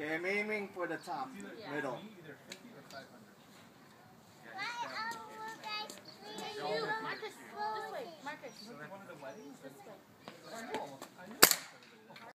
Okay, I'm aiming for the top, middle.